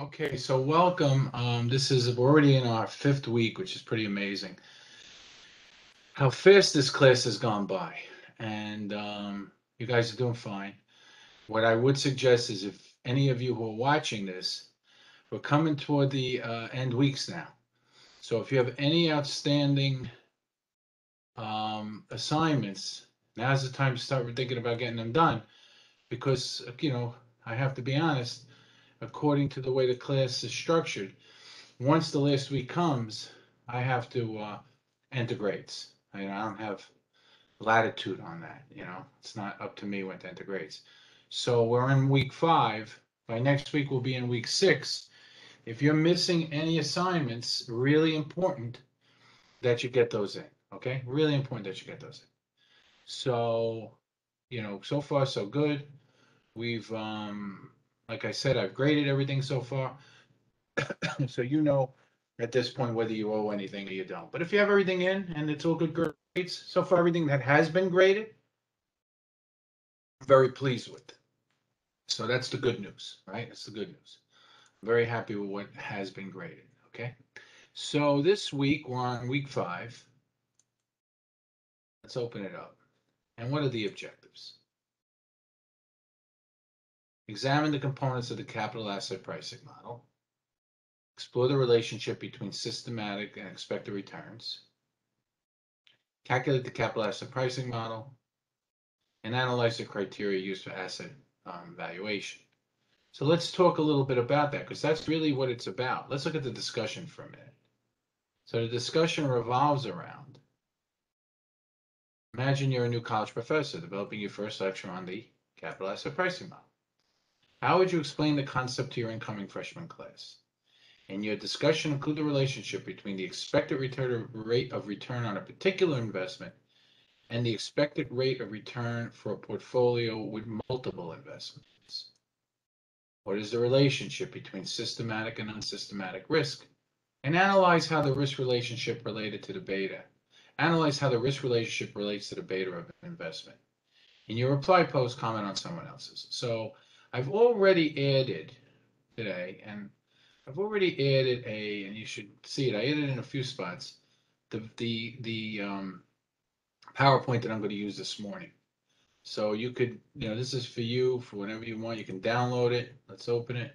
Okay, so welcome. Um, this is already in our fifth week, which is pretty amazing. How fast this class has gone by, and um, you guys are doing fine. What I would suggest is if any of you who are watching this, we're coming toward the uh, end weeks now. So if you have any outstanding um, assignments, now's the time to start thinking about getting them done, because you know I have to be honest according to the way the class is structured. Once the last week comes, I have to uh, enter grades. I, I don't have latitude on that. You know, it's not up to me when to enter grades. So we're in week five. By next week, we'll be in week six. If you're missing any assignments, really important that you get those in. Okay, really important that you get those in. So, you know, so far so good. We've um, like I said, I've graded everything so far. so you know at this point whether you owe anything or you don't. But if you have everything in and it's all good grades, so far everything that has been graded, very pleased with. So that's the good news, right? That's the good news. Very happy with what has been graded. Okay. So this week we're on week five. Let's open it up. And what are the objectives? Examine the components of the capital asset pricing model. Explore the relationship between systematic and expected returns. Calculate the capital asset pricing model. And analyze the criteria used for asset um, valuation. So let's talk a little bit about that because that's really what it's about. Let's look at the discussion for a minute. So the discussion revolves around imagine you're a new college professor developing your first lecture on the capital asset pricing model. How would you explain the concept to your incoming freshman class? In your discussion, include the relationship between the expected return rate of return on a particular investment and the expected rate of return for a portfolio with multiple investments. What is the relationship between systematic and unsystematic risk? And analyze how the risk relationship related to the beta. Analyze how the risk relationship relates to the beta of an investment. In your reply post, comment on someone else's. So I've already added today, and I've already added a, and you should see it. I added in a few spots the the the um, PowerPoint that I'm going to use this morning. So you could, you know, this is for you for whenever you want. You can download it. Let's open it,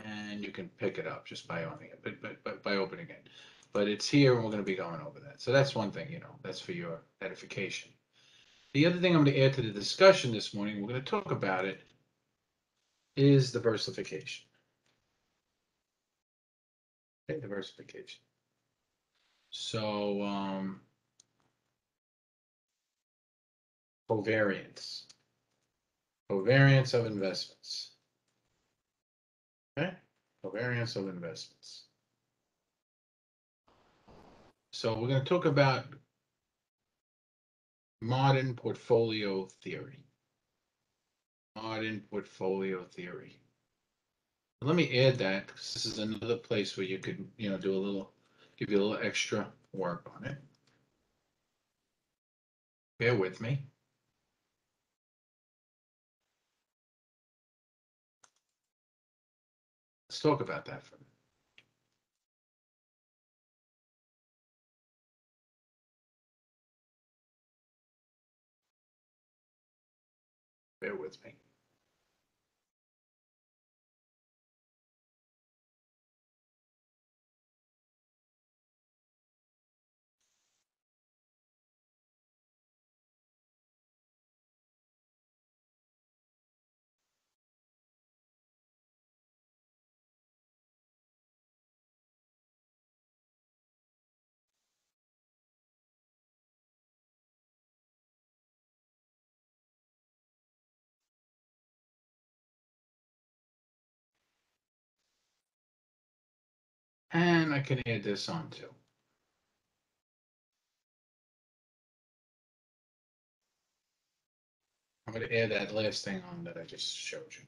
and you can pick it up just by owning it, but but, but by opening it. But it's here, and we're going to be going over that. So that's one thing, you know, that's for your edification. The other thing I'm going to add to the discussion this morning, we're going to talk about it, is diversification. Okay, diversification. So, um, covariance. Covariance of investments. Okay, covariance of investments. So we're going to talk about modern portfolio theory. Modern portfolio theory. Let me add that because this is another place where you could, you know, do a little, give you a little extra work on it. Bear with me. Let's talk about that for a Bear with me. And I can add this on too. I'm going to add that last thing on that I just showed you.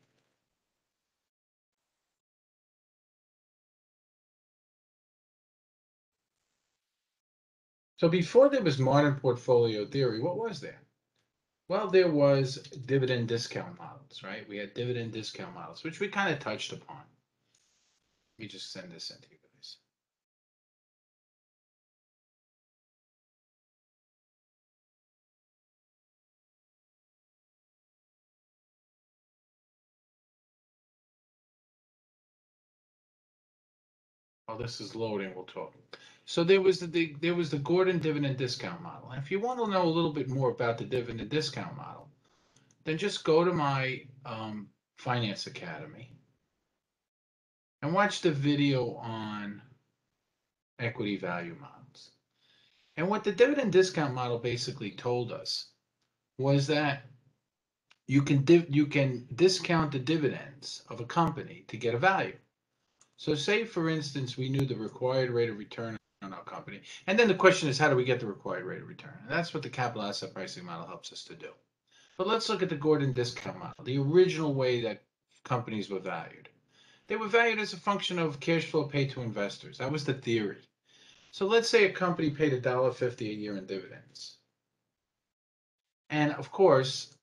So before there was modern portfolio theory, what was there? Well, there was dividend discount models, right? We had dividend discount models, which we kind of touched upon. Let me just send this in to you While this is loading, we'll talk. So there was the- the, there was the Gordon dividend discount model. And if you want to know a little bit more about the dividend discount model, then just go to my um, Finance Academy and watch the video on equity value models. And what the dividend discount model basically told us was that you can div- you can discount the dividends of a company to get a value. So say for instance we knew the required rate of return on our company. And then the question is how do we get the required rate of return? And that's what the capital asset pricing model helps us to do. But let's look at the Gordon discount model, the original way that companies were valued. They were valued as a function of cash flow paid to investors. That was the theory. So let's say a company paid a dollar fifty a year in dividends. And of course,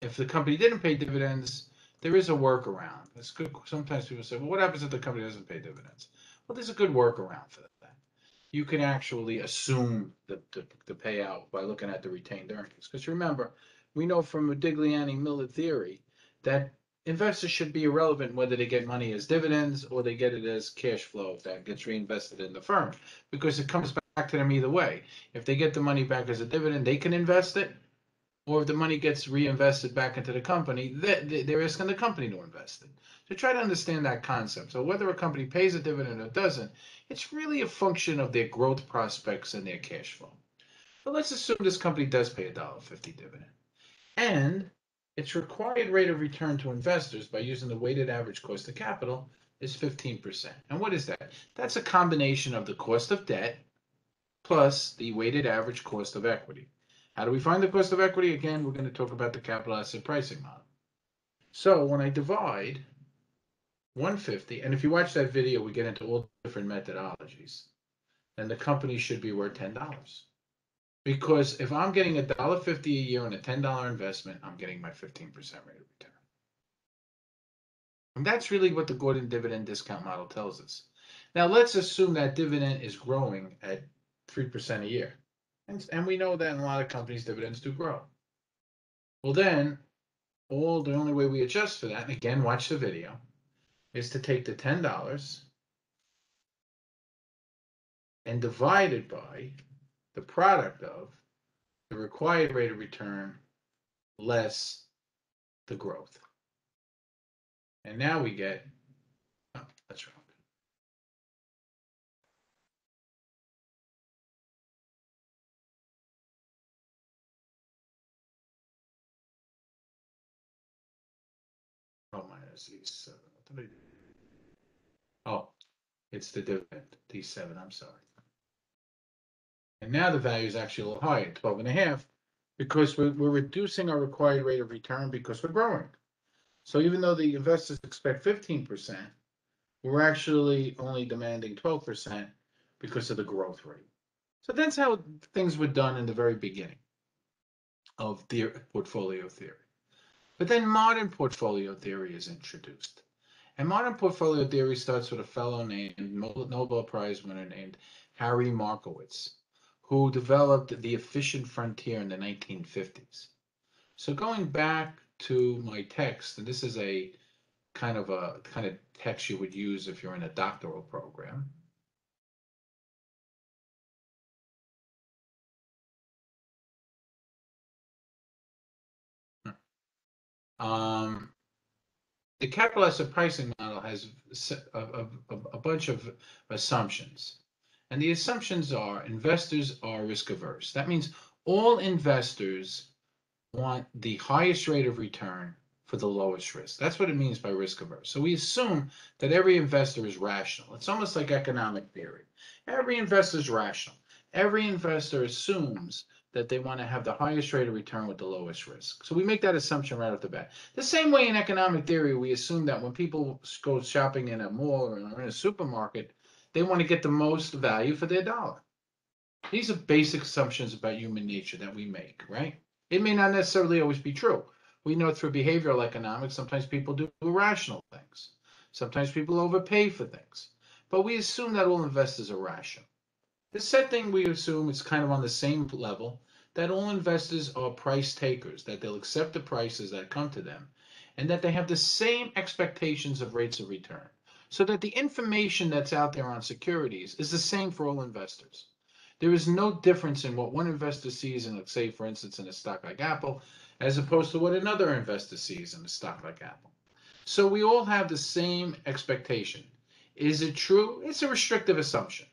if the company didn't pay dividends, there is a workaround. It's good. Sometimes people say, well, what happens if the company doesn't pay dividends? Well, there's a good workaround for that. You can actually assume the, the, the payout by looking at the retained earnings. Because remember, we know from Modigliani Miller theory that investors should be irrelevant whether they get money as dividends or they get it as cash flow that gets reinvested in the firm because it comes back to them either way. If they get the money back as a dividend, they can invest it. Or if the money gets reinvested back into the company, they, they're asking the company to invest it. So try to understand that concept. So whether a company pays a dividend or doesn't, it's really a function of their growth prospects and their cash flow. But let's assume this company does pay a dollar fifty dividend. And its required rate of return to investors by using the weighted average cost of capital is 15%. And what is that? That's a combination of the cost of debt plus the weighted average cost of equity. How do we find the cost of equity? Again, we're going to talk about the capital asset pricing model. So when I divide 150, and if you watch that video, we get into all different methodologies, then the company should be worth $10. Because if I'm getting a dollar fifty a year on a ten dollar investment, I'm getting my fifteen percent rate of return. And that's really what the Gordon dividend discount model tells us. Now let's assume that dividend is growing at three percent a year. And, we know that in a lot of companies, dividends do grow. Well, then, all the only way we adjust for that, and again, watch the video, is to take the ten dollars and divide it by the product of the required rate of return less the growth. And now we get, oh, that's. Do? Uh, oh, it's the dividend, D seven, I'm sorry. And now the value is actually a little higher, 12 and a half, because we're, we're reducing our required rate of return because we're growing. So even though the investors expect fifteen percent, we're actually only demanding twelve percent because of the growth rate. So that's how things were done in the very beginning of the portfolio theory. But then modern portfolio theory is introduced. And modern portfolio theory starts with a fellow named Nobel Prize winner named Harry Markowitz who developed the efficient frontier in the 1950s. So going back to my text, and this is a kind of a kind of text you would use if you're in a doctoral program. Um, the capital asset pricing model has a, a, a bunch of assumptions. And the assumptions are investors are risk averse. That means all investors want the highest rate of return for the lowest risk. That's what it means by risk averse. So we assume that every investor is rational. It's almost like economic theory. Every investor is rational. Every investor assumes that they want to have the highest rate of return with the lowest risk. So we make that assumption right off the bat. The same way in economic theory, we assume that when people go shopping in a mall or in a supermarket, they want to get the most value for their dollar. These are basic assumptions about human nature that we make, right? It may not necessarily always be true. We know through behavioral economics, sometimes people do irrational things. Sometimes people overpay for things. But we assume that all investors are rational. The second thing we assume is kind of on the same level that all investors are price takers, that they'll accept the prices that come to them, and that they have the same expectations of rates of return. So that the information that's out there on securities is the same for all investors. There is no difference in what one investor sees in, let's say, for instance, in a stock like Apple, as opposed to what another investor sees in a stock like Apple. So we all have the same expectation. Is it true? It's a restrictive assumption.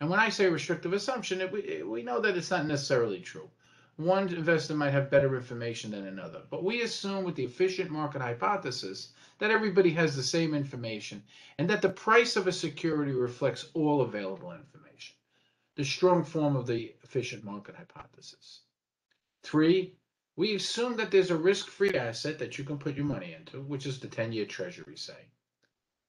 And when I say restrictive assumption, it, we, we know that it's not necessarily true. One investor might have better information than another, but we assume with the efficient market hypothesis that everybody has the same information and that the price of a security reflects all available information, the strong form of the efficient market hypothesis. Three, we assume that there's a risk-free asset that you can put your money into, which is the 10-year treasury, say,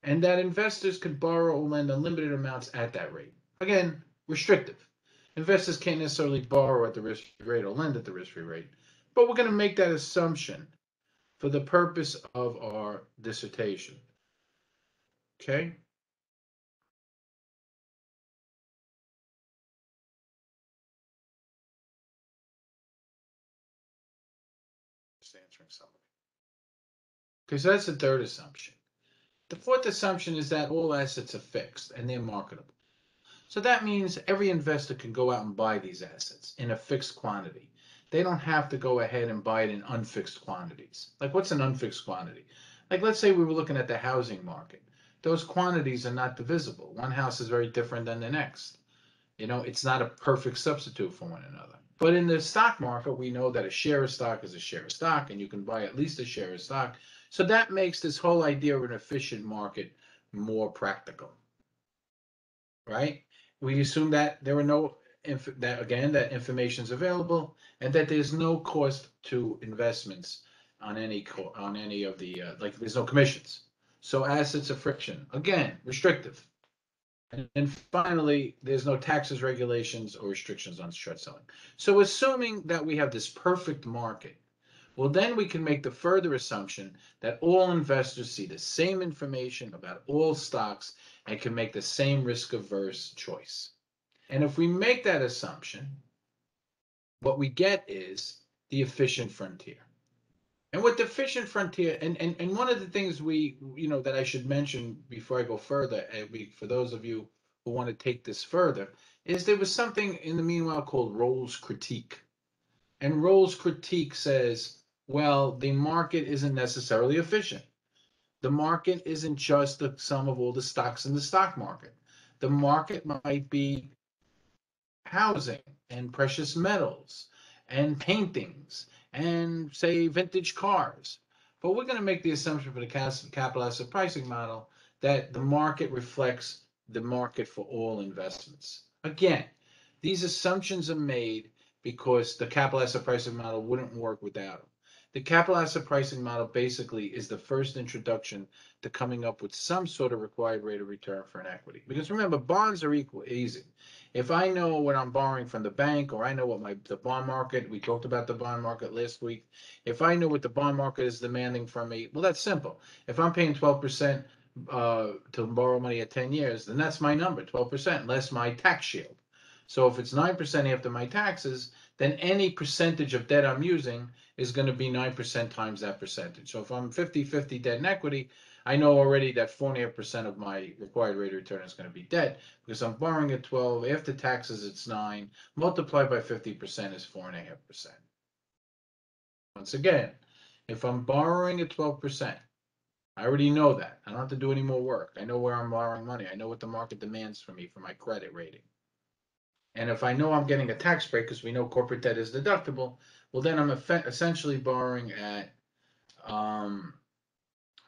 and that investors can borrow or lend unlimited amounts at that rate. Again, restrictive. Investors can't necessarily borrow at the risk-free rate or lend at the risk-free rate, but we're going to make that assumption for the purpose of our dissertation. Okay? Just answering somebody. Because that's the third assumption. The fourth assumption is that all assets are fixed and they're marketable. So that means every investor can go out and buy these assets in a fixed quantity. They don't have to go ahead and buy it in unfixed quantities. Like what's an unfixed quantity? Like let's say we were looking at the housing market. Those quantities are not divisible. One house is very different than the next. You know, it's not a perfect substitute for one another. But in the stock market, we know that a share of stock is a share of stock, and you can buy at least a share of stock. So that makes this whole idea of an efficient market more practical, right? We assume that there are no that again that information is available and that there's no cost to investments on any on any of the uh, like there's no commissions. So assets of friction again restrictive. And, and finally, there's no taxes, regulations, or restrictions on short selling. So assuming that we have this perfect market well, then we can make the further assumption that all investors see the same information about all stocks and can make the same risk averse choice. And if we make that assumption, what we get is the efficient frontier. And with the efficient frontier, and, and, and one of the things we, you know, that I should mention before I go further, eh, we, for those of you who want to take this further, is there was something in the meanwhile called Roll's critique. And Roll's critique says well, the market isn't necessarily efficient. The market isn't just the sum of all the stocks in the stock market. The market might be housing and precious metals and paintings and say vintage cars. But we're going to make the assumption for the capital asset pricing model that the market reflects the market for all investments. Again, these assumptions are made because the capital asset pricing model wouldn't work without them. The capital asset pricing model basically is the first introduction to coming up with some sort of required rate of return for an equity. Because remember, bonds are equal easy. If I know what I'm borrowing from the bank, or I know what my the bond market, we talked about the bond market last week. If I know what the bond market is demanding from me, well, that's simple. If I'm paying 12% uh, to borrow money at 10 years, then that's my number, 12%, less my tax shield. So if it's 9% after my taxes, then any percentage of debt I'm using is going to be 9% times that percentage. So if I'm 50-50 debt and equity, I know already that 4.5% of my required rate of return is going to be debt because I'm borrowing at 12. After taxes, it's 9. Multiplied by 50% is 4.5%. Once again, if I'm borrowing at 12%, I already know that. I don't have to do any more work. I know where I'm borrowing money. I know what the market demands from me for my credit rating. And if I know I'm getting a tax break because we know corporate debt is deductible, well, then I'm essentially borrowing at um,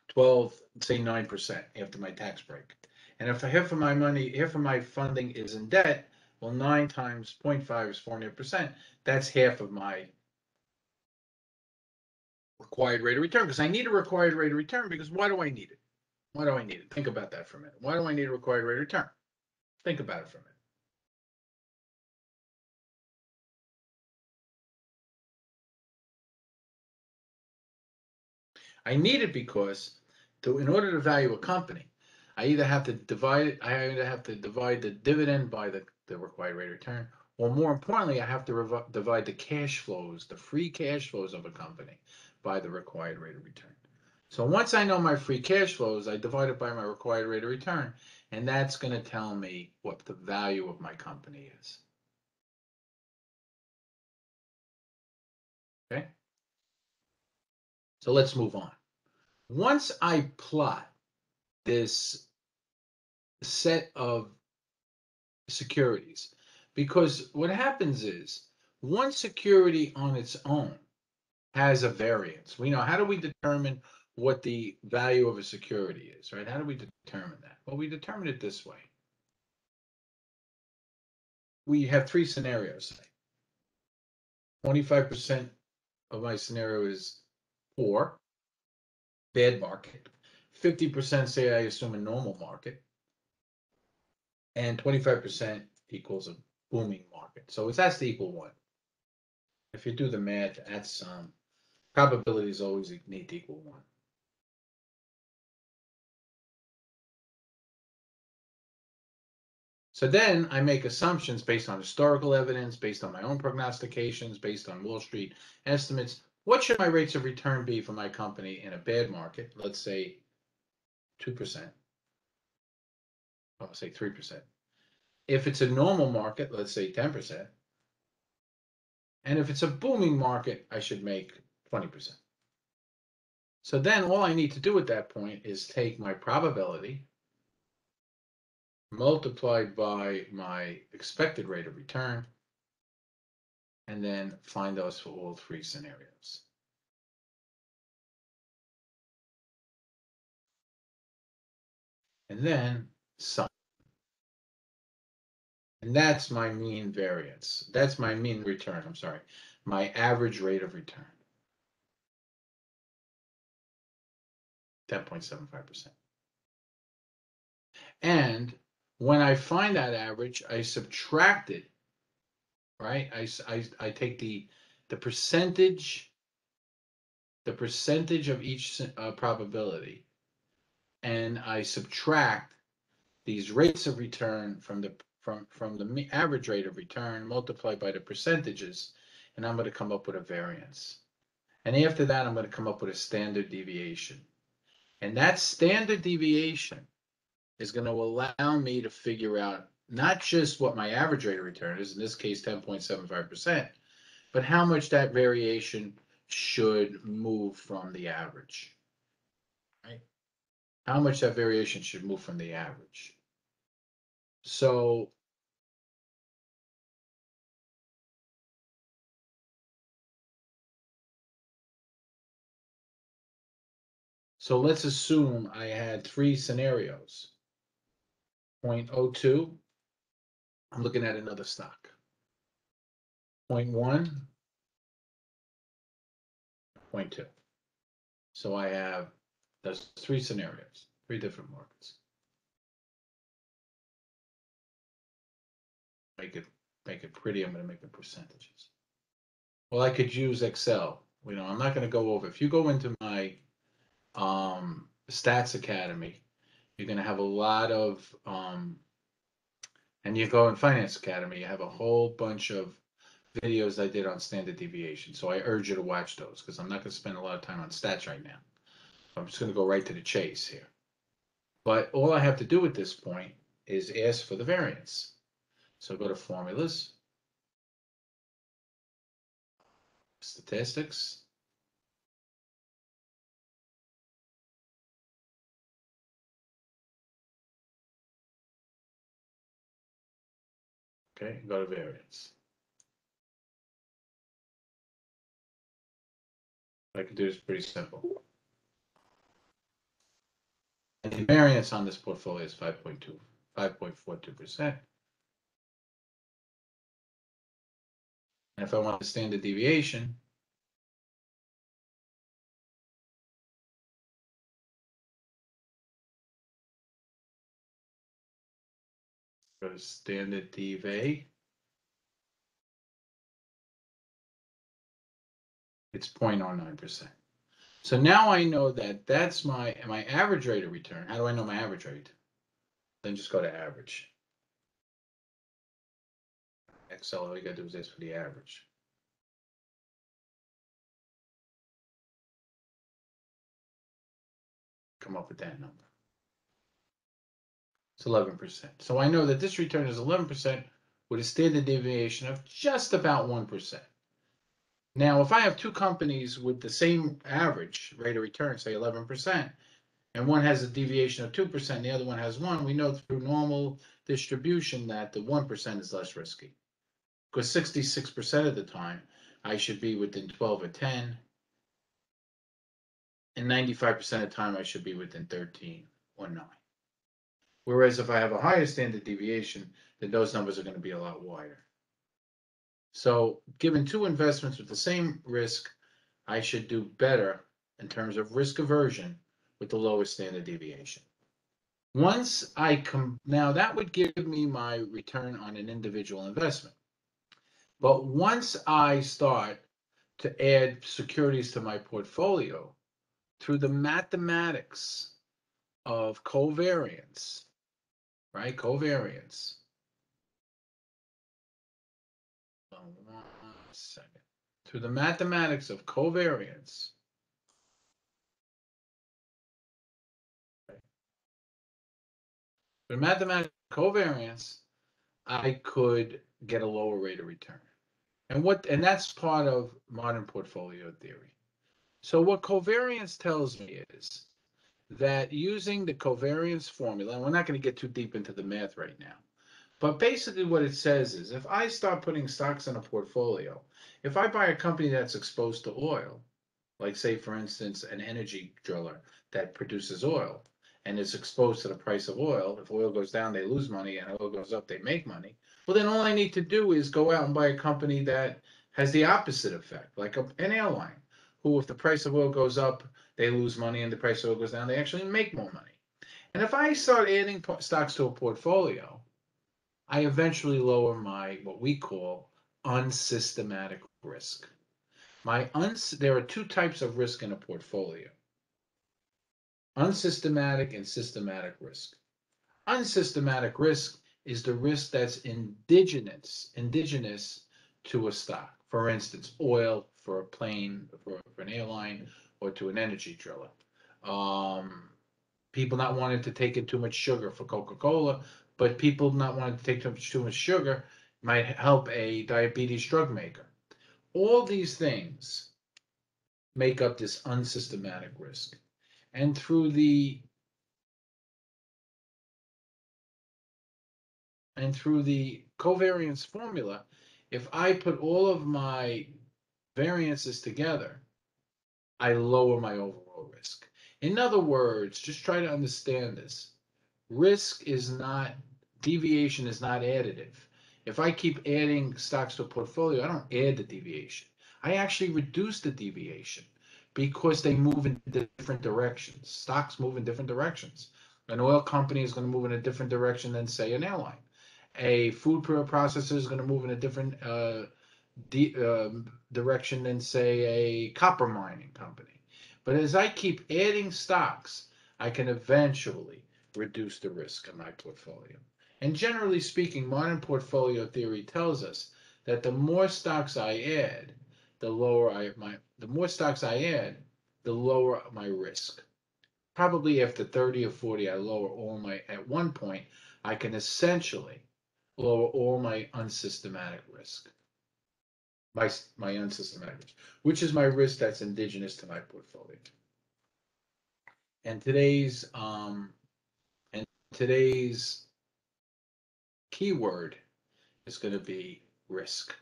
12, say 9% after my tax break. And if half of my money, half of my funding is in debt, well, 9 times 0.5 is 400%. That's half of my required rate of return because I need a required rate of return because why do I need it? Why do I need it? Think about that for a minute. Why do I need a required rate of return? Think about it for a minute. I need it because to, in order to value a company, I either have to divide I either have to divide the dividend by the, the required rate of return, or more importantly, I have to revi- divide the cash flows, the free cash flows of a company by the required rate of return. So once I know my free cash flows, I divide it by my required rate of return, and that's gonna tell me what the value of my company is. Okay? So let's move on. Once I plot this set of securities, because what happens is one security on its own has a variance. We know how do we determine what the value of a security is, right? How do we determine that? Well, we determine it this way. We have three scenarios. Twenty-five percent of my scenario is poor, bad market. Fifty percent say I assume a normal market. And twenty-five percent equals a booming market. So it's has to equal one. If you do the math, that's um probabilities always need to equal one. So then I make assumptions based on historical evidence, based on my own prognostications, based on Wall Street estimates. What should my rates of return be for my company in a bad market? Let's say 2%. I'll say 3%. If it's a normal market, let's say 10%. And if it's a booming market, I should make 20%. So then all I need to do at that point is take my probability multiplied by my expected rate of return, and then find those for all three scenarios. And then sum. And that's my mean variance. That's my mean return, I'm sorry, my average rate of return. Ten point seven five percent. And when I find that average, I subtract it, right? I, I, I take the, the percentage, the percentage of each uh, probability, and I subtract these rates of return from the, from, from the average rate of return multiplied by the percentages, and I'm gonna come up with a variance. And after that, I'm gonna come up with a standard deviation. And that standard deviation is going to allow me to figure out not just what my average rate of return is, in this case, ten point seven five percent, but how much that variation should move from the average. Right? How much that variation should move from the average. So So let's assume I had three scenarios. Point oh two, I'm looking at another stock. Point one. Point two. So I have, those three scenarios, three different markets. Make it, make it pretty, I'm gonna make the percentages. Well, I could use Excel, you know, I'm not gonna go over, if you go into my um Stats Academy, you're gonna have a lot of um and you go in Finance Academy, you have a whole bunch of videos I did on standard deviation. So I urge you to watch those because I'm not gonna spend a lot of time on stats right now. I'm just gonna go right to the chase here. But all I have to do at this point is ask for the variance. So go to formulas. Statistics. Okay, got a variance. I can do this pretty simple. And the variance on this portfolio is 5.2, 5.42%. And if I want the standard deviation, to standard deviate. It's 0.09%. So now I know that that's my, my average rate of return. How do I know my average rate? Then just go to average. Excel, all you gotta do is ask for the average. Come up with that number. It's eleven percent. So I know that this return is eleven percent with a standard deviation of just about one percent. Now, if I have two companies with the same average rate of return, say eleven percent, and one has a deviation of two percent, and the other one has one, we know through normal distribution that the one percent is less risky. Because sixty-six percent of the time, I should be within twelve or ten. And ninety-five percent of the time, I should be within thirteen or nine. Whereas if I have a higher standard deviation, then those numbers are gonna be a lot wider. So given two investments with the same risk, I should do better in terms of risk aversion with the lowest standard deviation. Once I come, now that would give me my return on an individual investment. But once I start to add securities to my portfolio through the mathematics of covariance, right? Covariance. One second. Through the mathematics of covariance. The mathematics of covariance, I could get a lower rate of return. And what and that's part of modern portfolio theory. So what covariance tells me is that using the covariance formula, and we're not going to get too deep into the math right now, but basically what it says is if I start putting stocks in a portfolio, if I buy a company that's exposed to oil, like say for instance an energy driller that produces oil and is exposed to the price of oil, if oil goes down they lose money and oil goes up they make money. Well then all I need to do is go out and buy a company that has the opposite effect, like a, an airline who if the price of oil goes up, they lose money and the price of oil goes down, they actually make more money. And if I start adding stocks to a portfolio, I eventually lower my what we call unsystematic risk. My uns there are two types of risk in a portfolio. Unsystematic and systematic risk. Unsystematic risk is the risk that's indigenous indigenous to a stock. For instance, oil for a plane, for, for an airline, or to an energy driller. Um, people not wanting to take in too much sugar for Coca-Cola, but people not wanting to take too much, too much sugar might help a diabetes drug maker. All these things make up this unsystematic risk. And through the and through the covariance formula, if I put all of my variances together, I lower my overall risk. In other words, just try to understand this. Risk is not, deviation is not additive. If I keep adding stocks to a portfolio, I don't add the deviation. I actually reduce the deviation because they move in different directions. Stocks move in different directions. An oil company is going to move in a different direction than, say, an airline. A food processor is going to move in a different uh, um, direction than, say, a copper mining company. But as I keep adding stocks, I can eventually reduce the risk in my portfolio. And generally speaking, modern portfolio theory tells us that the more stocks I add, the lower I my the more stocks I add, the lower my risk. Probably after 30 or 40, I lower all my at one point, I can essentially lower all my unsystematic risk. My my unsystematic risk, which is my risk that's indigenous to my portfolio. And today's um and today's keyword is going to be risk.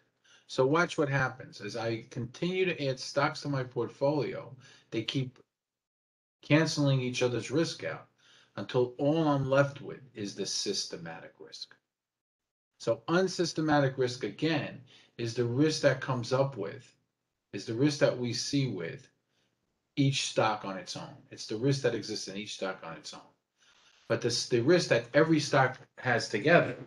So watch what happens as I continue to add stocks to my portfolio. They keep canceling each other's risk out until all I'm left with is the systematic risk. So unsystematic risk again is the risk that comes up with, is the risk that we see with each stock on its own. It's the risk that exists in each stock on its own. But this, the risk that every stock has together,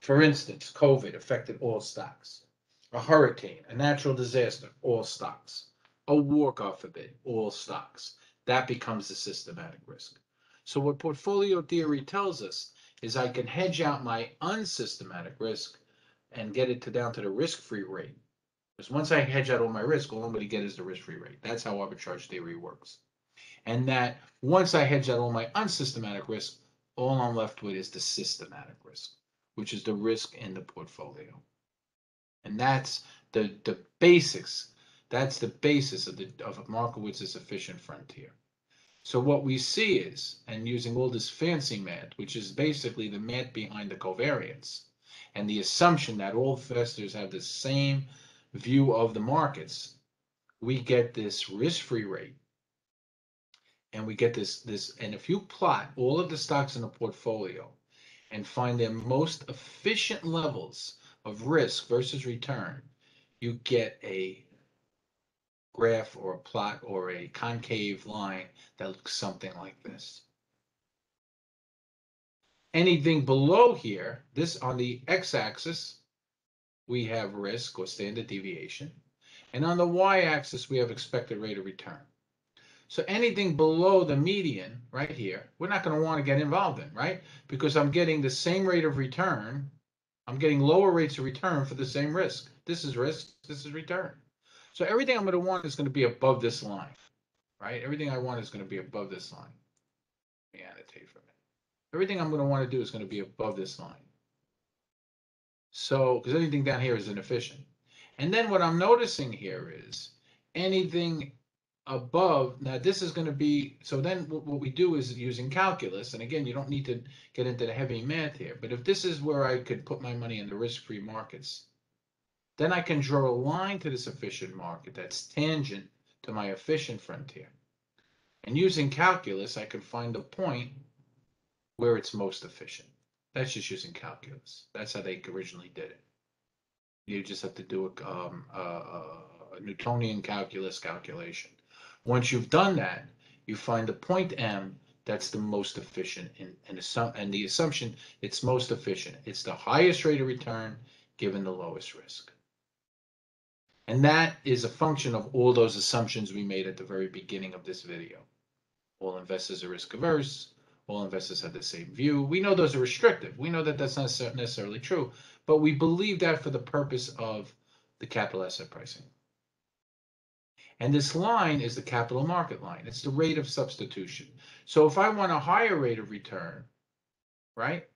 for instance, COVID affected all stocks. A hurricane, a natural disaster, all stocks. a war, God forbid, all stocks. That becomes the systematic risk. So what portfolio theory tells us is I can hedge out my unsystematic risk and get it to down to the risk-free rate. Because once I hedge out all my risk, all I'm going to get is the risk-free rate. That's how arbitrage theory works. And that once I hedge out all my unsystematic risk, all I'm left with is the systematic risk, which is the risk in the portfolio. And that's the, the basics. That's the basis of the of Markowitz's efficient frontier. So what we see is, and using all this fancy math, which is basically the math behind the covariance, and the assumption that all investors have the same view of the markets, we get this risk-free rate. And we get this, this, and if you plot all of the stocks in a portfolio and find their most efficient levels of risk versus return, you get a graph or a plot or a concave line that looks something like this. Anything below here, this on the x-axis, we have risk or standard deviation. And on the y-axis, we have expected rate of return. So anything below the median right here, we're not going to want to get involved in, right? Because I'm getting the same rate of return. I'm getting lower rates of return for the same risk. This is risk, this is return. So everything I'm going to want is going to be above this line, right? Everything I want is going to be above this line. Let me annotate for a minute. Everything I'm going to want to do is going to be above this line. So, because anything down here is inefficient. And then what I'm noticing here is anything above, now this is going to be, so then what, what we do is using calculus, and again, you don't need to get into the heavy math here, but if this is where I could put my money in the risk-free markets, then I can draw a line to this efficient market that's tangent to my efficient frontier. And using calculus, I can find a point where it's most efficient. That's just using calculus. That's how they originally did it. You just have to do a, um, a, a Newtonian calculus calculation. Once you've done that, you find the point M that's the most efficient and the assumption it's most efficient. It's the highest rate of return given the lowest risk. And that is a function of all those assumptions we made at the very beginning of this video. All investors are risk averse. All investors have the same view. We know those are restrictive. We know that that's not necessarily true, but we believe that for the purpose of the capital asset pricing. And this line is the capital market line. It's the rate of substitution. So if I want a higher rate of return, right,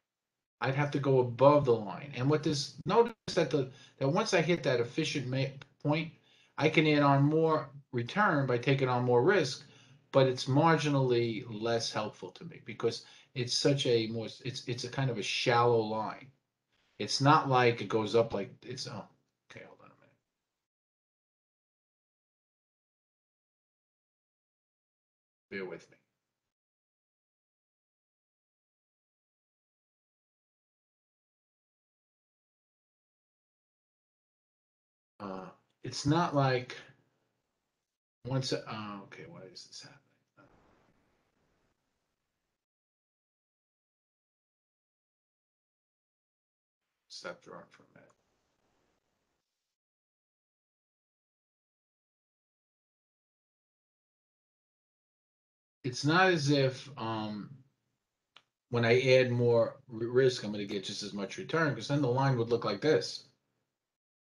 I'd have to go above the line. And what this, notice that the that once I hit that efficient point, I can add on more return by taking on more risk, but it's marginally less helpful to me because it's such a more it's it's a kind of a shallow line. It's not like it goes up like it's oh okay, hold on a minute. Bear with me. Uh, it's not like once, uh, okay, why is this happening? Stop drawing for a minute. It's not as if, um, when I add more risk, I'm gonna get just as much return, because then the line would look like this.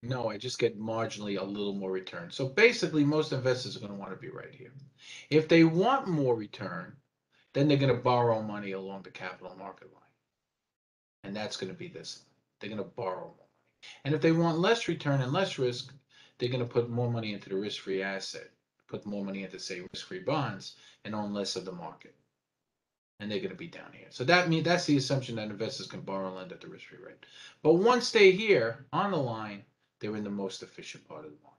No, I just get marginally a little more return. So basically, most investors are going to want to be right here. If they want more return, then they're going to borrow money along the capital market line. And that's going to be this. They're going to borrow more money. And if they want less return and less risk, they're going to put more money into the risk-free asset, put more money into, say, risk-free bonds, and own less of the market. And they're going to be down here. So that means that's the assumption that investors can borrow and lend at the risk-free rate. But once they're here on the line, they're in the most efficient part of the market.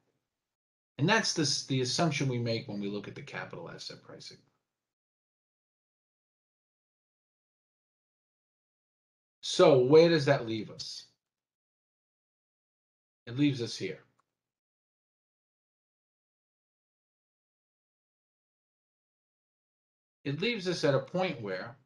And that's the, the assumption we make when we look at the capital asset pricing. So where does that leave us? It leaves us here. It leaves us at a point where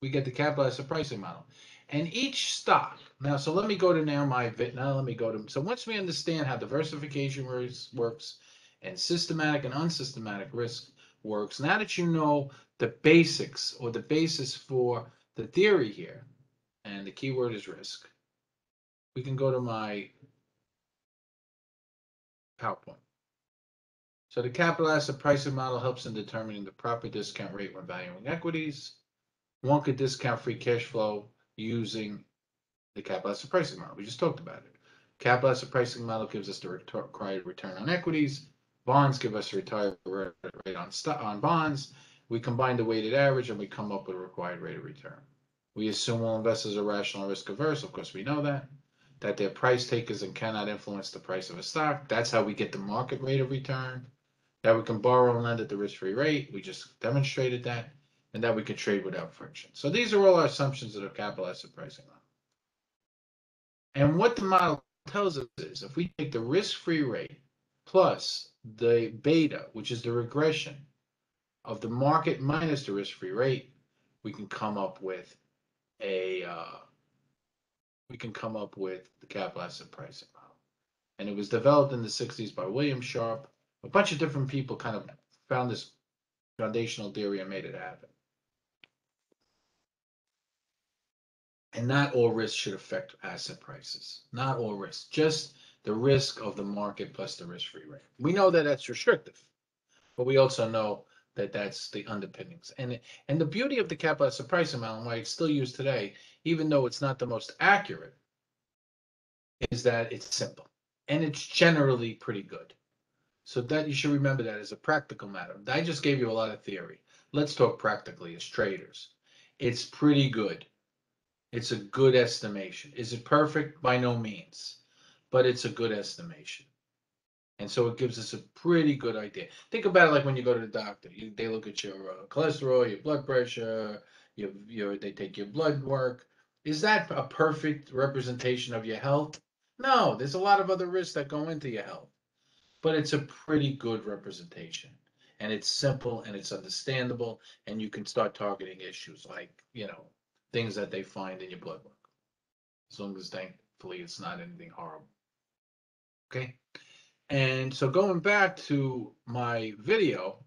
we get the capital asset pricing model. And each stock, now, so let me go to now my, now let me go to, so once we understand how diversification works, works and systematic and unsystematic risk works. Now that you know the basics or the basis for the theory here, and the keyword is risk, we can go to my PowerPoint. So the capital asset pricing model helps in determining the proper discount rate when valuing equities. One could discount free cash flow using the capital asset pricing model. We just talked about it. Capital asset pricing model gives us the required return on equities. Bonds give us a retired rate on, on bonds. We combine the weighted average and we come up with a required rate of return. We assume all investors are rational risk averse. Of course, we know that. That they're price takers and cannot influence the price of a stock. That's how we get the market rate of return. That we can borrow and lend at the risk free rate. We just demonstrated that. And that we could trade without friction. So these are all our assumptions that are capital asset pricing model. And what the model tells us is if we take the risk free rate plus the beta, which is the regression of the market minus the risk free rate, we can come up with a uh, we can come up with the capital asset pricing model. And it was developed in the 60s by William Sharpe. A bunch of different people kind of found this foundational theory and made it happen. And not all risks should affect asset prices. Not all risks, just the risk of the market plus the risk-free rate. We know that that's restrictive, but we also know that that's the underpinnings. And and the beauty of the capital asset price amount and why it's still used today, even though it's not the most accurate, is that it's simple and it's generally pretty good. So that you should remember that as a practical matter. I just gave you a lot of theory. Let's talk practically as traders. It's pretty good. It's a good estimation. Is it perfect? By no means, but it's a good estimation. And so it gives us a pretty good idea. Think about it like when you go to the doctor. You, they look at your uh, cholesterol, your blood pressure, your, your, they take your blood work. Is that a perfect representation of your health? No, there's a lot of other risks that go into your health, but it's a pretty good representation. And it's simple and it's understandable, and you can start targeting issues like, you know, things that they find in your blood work. As long as thankfully it's not anything horrible. Okay. And so going back to my video,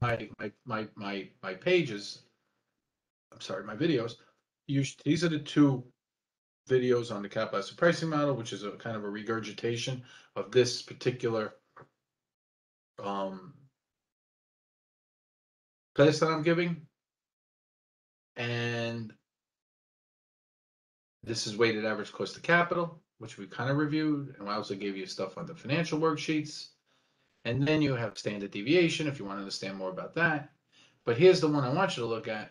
my my my my my pages, I'm sorry, my videos, you, these are the two videos on the capital pricing model, which is a kind of a regurgitation of this particular um, class that I'm giving. And this is weighted average cost of capital, which we kind of reviewed, and I also gave you stuff on the financial worksheets. And then you have standard deviation if you want to understand more about that. But here's the one I want you to look at.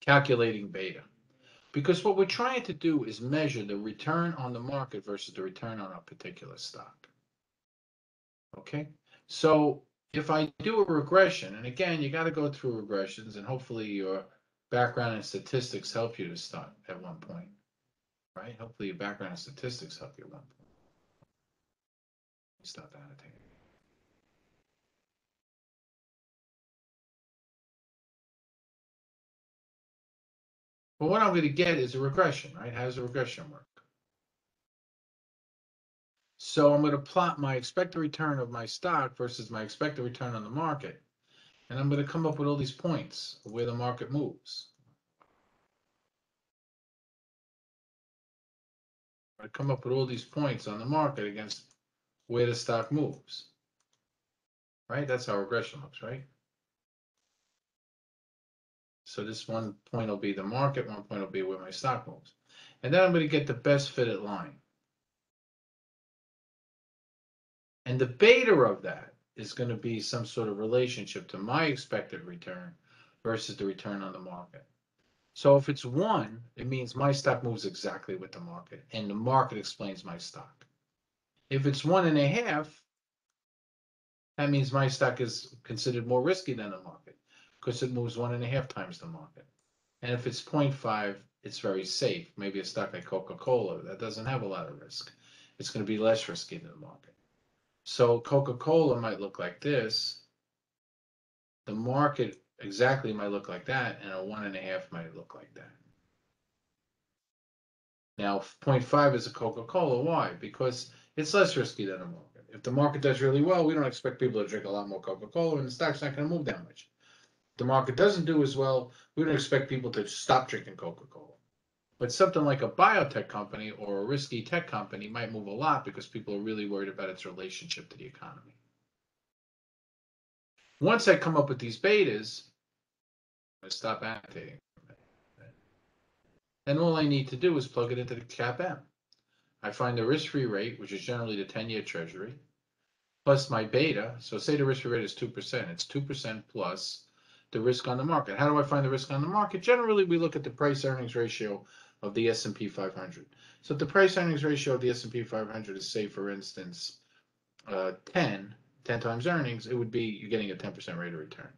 Calculating beta. Because what we're trying to do is measure the return on the market versus the return on a particular stock. Okay, so if I do a regression, and again, you got to go through regressions, and hopefully your background in statistics help you to start at one point, right? Hopefully your background in statistics help you at one point. Stop annotating. But what I'm going to get is a regression, right? How does a regression work? So I'm going to plot my expected return of my stock versus my expected return on the market. And I'm going to come up with all these points where the market moves. I come up with all these points on the market against where the stock moves. Right? That's how regression looks, right? So this one point will be the market, one point will be where my stock moves. And then I'm going to get the best fitted line. And the beta of that is going to be some sort of relationship to my expected return versus the return on the market. So if it's one, it means my stock moves exactly with the market and the market explains my stock. If it's one and a half, that means my stock is considered more risky than the market because it moves one and a half times the market. And if it's 0.5, it's very safe. Maybe a stock like Coca-Cola that doesn't have a lot of risk. It's going to be less risky than the market. So Coca-Cola might look like this. The market exactly might look like that, and a one and a half might look like that. Now, 0.5 is a Coca-Cola. Why? Because it's less risky than a market. If the market does really well, we don't expect people to drink a lot more Coca-Cola, and the stock's not going to move that much. If the market doesn't do as well, we don't expect people to stop drinking Coca-Cola. But something like a biotech company or a risky tech company might move a lot because people are really worried about its relationship to the economy. Once I come up with these betas, I stop annotating. And all I need to do is plug it into the CAPM. I find the risk-free rate, which is generally the 10-year treasury, plus my beta. So say the risk-free rate is 2%. It's 2% plus the risk on the market. How do I find the risk on the market? Generally, we look at the price earnings ratio of the S&P 500. So if the price earnings ratio of the S&P 500 is say, for instance, uh, 10, 10 times earnings, it would be you're getting a 10% rate of return.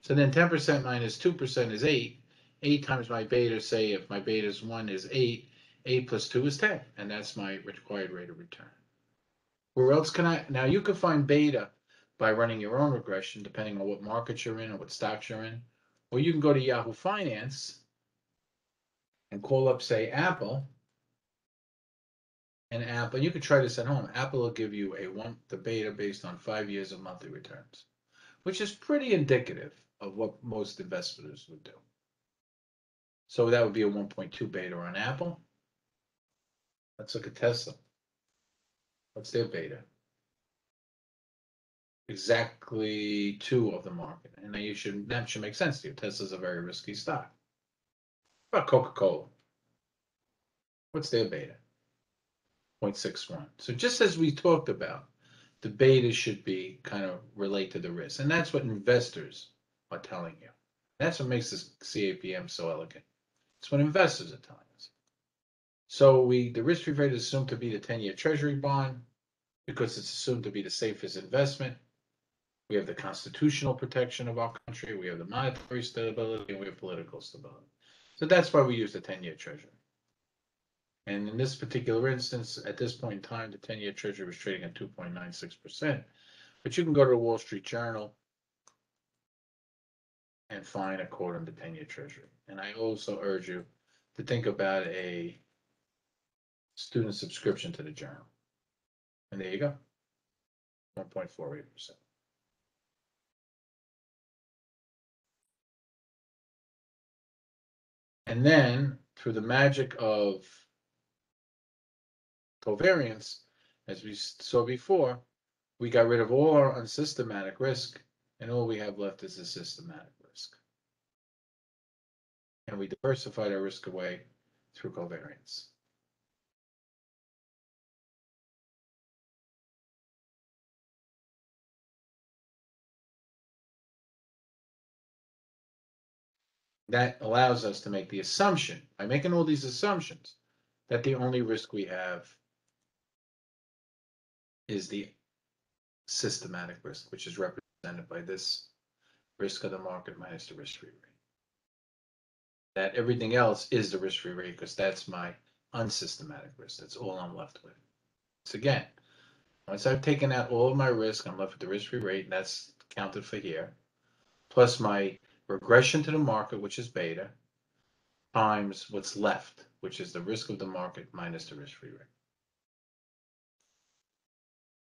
So then 10% minus 2% is 8. 8 times my beta, say if my beta is 1 is 8, 8 plus 2 is 10, and that's my required rate of return. Where else can I? Now you can find beta by running your own regression, depending on what market you're in or what stocks you're in. Or you can go to Yahoo Finance and call up, say, Apple. And Apple, And you could try this at home. Apple will give you a one the beta based on five years of monthly returns, which is pretty indicative of what most investors would do. So that would be a 1.2 beta on Apple. Let's look at Tesla. What's their beta? Exactly two of the market. And you should that should make sense to you. Tesla's a very risky stock. About Coca-Cola? What's their beta? 0.61. So just as we talked about, the beta should be kind of relate to the risk. And that's what investors are telling you. That's what makes this CAPM so elegant. It's what investors are telling us. So we the risk-free rate is assumed to be the 10-year treasury bond because it's assumed to be the safest investment. We have the constitutional protection of our country, we have the monetary stability, and we have political stability. So that's why we use the 10-year treasury. And in this particular instance, at this point in time, the 10-year treasury was trading at 2.96%. But you can go to the Wall Street Journal and find a quote on the 10-year treasury. And I also urge you to think about a student subscription to the journal. And there you go. 1.48%. And then through the magic of covariance, as we saw before, we got rid of all our unsystematic risk, and all we have left is the systematic risk. And we diversified our risk away through covariance. That allows us to make the assumption, by making all these assumptions, that the only risk we have is the systematic risk, which is represented by this risk of the market minus the risk-free rate. That everything else is the risk-free rate because that's my unsystematic risk. That's all I'm left with. So again, once I've taken out all of my risk, I'm left with the risk-free rate, and that's counted for here, plus my regression to the market, which is beta, times what's left, which is the risk of the market minus the risk-free rate.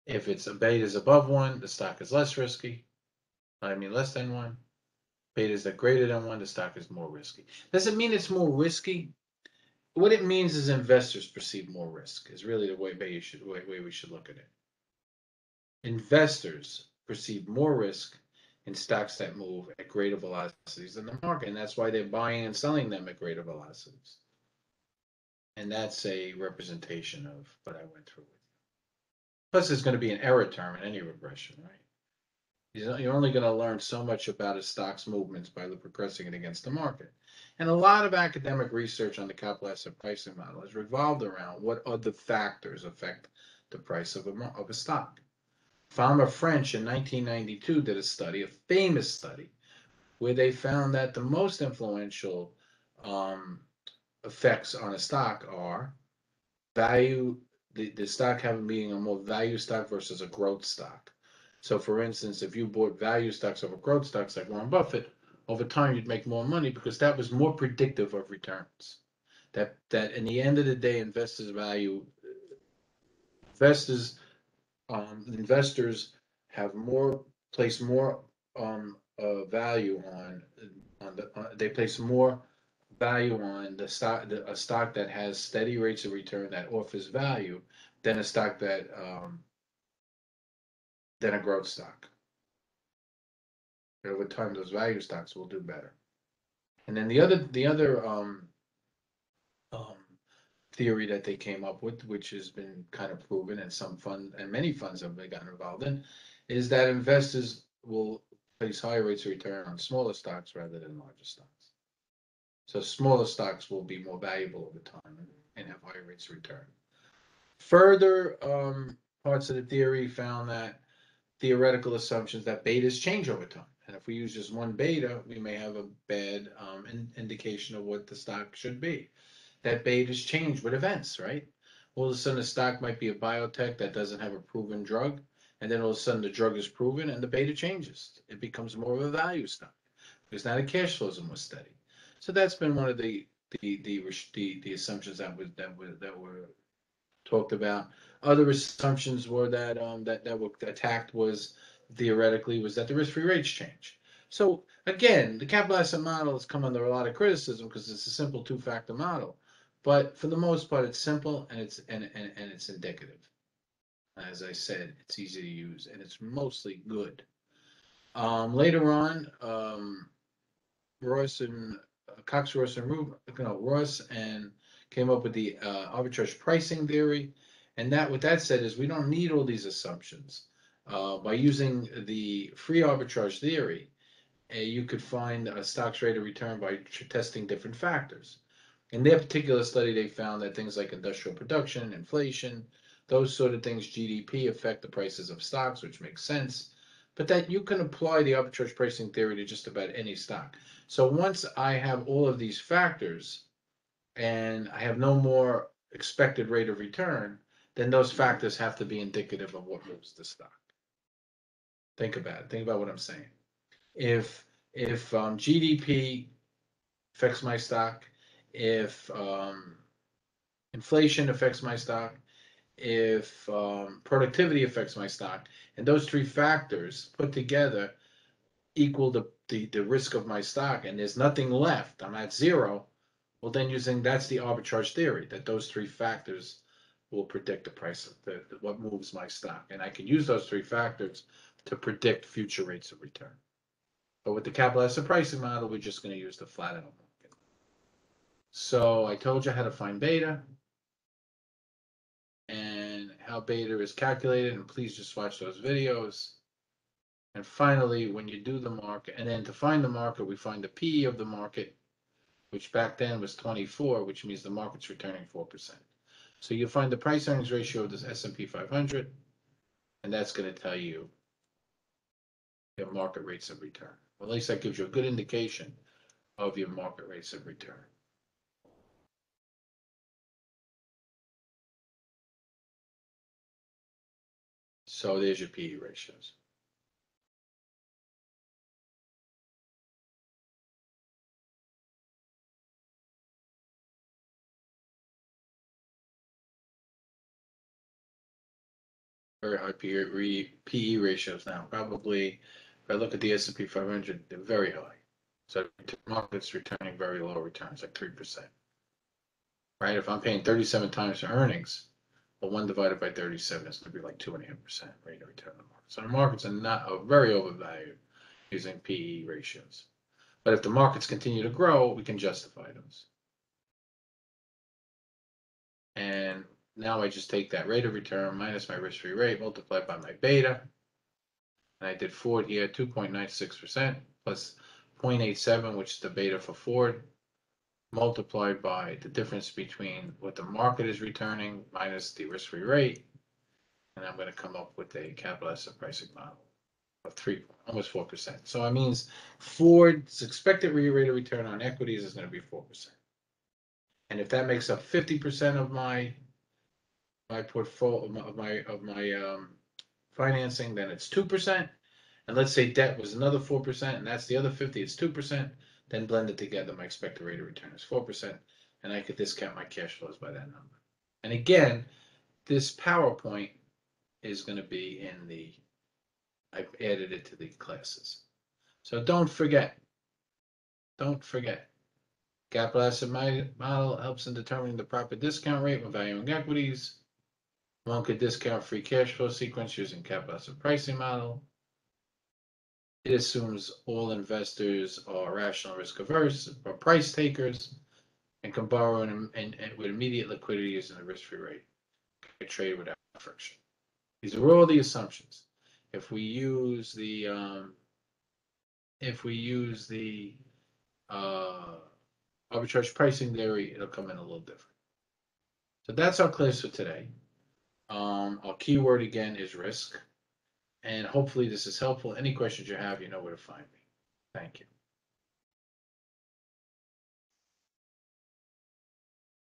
If it's a beta is above one, the stock is less risky. I mean less than one. Betas that greater than one, the stock is more risky. Does it mean it's more risky? What it means is investors perceive more risk. Is really the way, way, should, way, way we should look at it. Investors perceive more risk in stocks that move at greater velocities than the market. And that's why they're buying and selling them at greater velocities. And that's a representation of what I went through with you. Plus, there's going to be an error term in any regression, right? You're only going to learn so much about a stock's movements by progressing it against the market. And a lot of academic research on the capital asset pricing model has revolved around what other factors affect the price of a, of a stock. Fama French in 1992 did a study, a famous study, where they found that the most influential um, effects on a stock are value, the, the stock having being a more value stock versus a growth stock. So, for instance, if you bought value stocks over growth stocks like Warren Buffett, over time you'd make more money because that was more predictive of returns. That, that in the end of the day, investors value, investors, um, investors have more, place more, um, uh, value on, on the, uh, they place more value on the stock, the, a stock that has steady rates of return that offers value than a stock that, um, than a growth stock. Over time, those value stocks will do better. And then the other, the other, um, um, theory that they came up with, which has been kind of proven and some fund, and many funds have been gotten involved in, is that investors will place higher rates of return on smaller stocks rather than larger stocks. So smaller stocks will be more valuable over time and- have higher rates of return. Further, um, parts of the theory found that theoretical assumptions that betas change over time. And if we use just one beta, we may have a bad, um, in- indication of what the stock should be. That betas changed with events, right? All of a sudden, a stock might be a biotech that doesn't have a proven drug. And then all of a sudden, the drug is proven and the beta changes. It becomes more of a value stock. Because now the cash flows are more steady. So that's been one of the, the, the, the, the assumptions that was, that were, that were talked about. Other assumptions were that, um, that, that were attacked was theoretically was that the risk-free rates change. So again, the capital asset model has come under a lot of criticism because it's a simple two-factor model. But for the most part, it's simple and it's, and, and, and it's indicative. As I said, it's easy to use and it's mostly good. Um, later on, um, Ross and uh, Cox, Ross and Rub, no, Ross and came up with the, uh, arbitrage pricing theory. And that, what that said is we don't need all these assumptions. Uh, by using the free arbitrage theory, uh, you could find a stock's rate of return by testing different factors. In their particular study, they found that things like industrial production, inflation, those sort of things, GDP affect the prices of stocks, which makes sense. But that you can apply the arbitrage pricing theory to just about any stock. So once I have all of these factors and I have no more expected rate of return, then those factors have to be indicative of what moves the stock. Think about it. Think about what I'm saying. If if um, GDP affects my stock, if um, inflation affects my stock, if um, productivity affects my stock, and those three factors put together equal the, the the risk of my stock, and there's nothing left, I'm at zero. Well, then using that's the arbitrage theory that those three factors will predict the price of the, the- what moves my stock, and I can use those three factors to predict future rates of return. But with the capital asset pricing model, we're just gonna use the flat market. So I told you how to find beta. And how beta is calculated, and please just watch those videos. And finally, when you do the market, and then to find the market, we find the PE of the market, which back then was twenty-four, which means the market's returning four percent. So you find the price earnings ratio of this S and P five hundred, and that's gonna tell you your market rates of return. Well, At least that gives you a good indication of your market rates of return. So there's your PE ratios. Very high PE, PE ratios now, probably, if I look at the S and P five hundred, they're very high. So the market's returning very low returns, like three percent. Right, if I'm paying thirty-seven times for earnings, well, one divided by thirty-seven is gonna be like two and a half percent rate of return on the market. So the markets are not, are very overvalued using PE ratios. But if the markets continue to grow, we can justify those. And now I just take that rate of return minus my risk-free rate multiplied by my beta. And I did Ford here, two point nine six percent plus 0.87, which is the beta for Ford. Multiplied by the difference between what the market is returning minus the risk-free rate. And I'm gonna come up with a capital asset pricing model of three, almost four percent. So it means Ford's expected rate of return on equities is gonna be four percent. And if that makes up fifty percent of my my portfolio, of my, of my um, financing, then it's two percent. and let's say debt was another four percent, and that's the other fifty, it's two percent, then blend it together, my expected rate of return is four percent, and I could discount my cash flows by that number. And again, this PowerPoint is gonna be in the, I've added it to the classes. So don't forget, don't forget. Capital asset model helps in determining the proper discount rate when valuing equities. One could discount free cash flow sequence using capital asset pricing model. It assumes all investors are rational risk averse or price takers and can borrow and, and, and with immediate liquidity using the risk-free rate. Can trade without friction. These are all the assumptions. If we use the, um, if we use the, uh, arbitrage pricing theory, it'll come in a little different. So that's our class for today. Um, our keyword again is risk. And hopefully this is helpful. Any questions you have, you know where to find me. Thank you.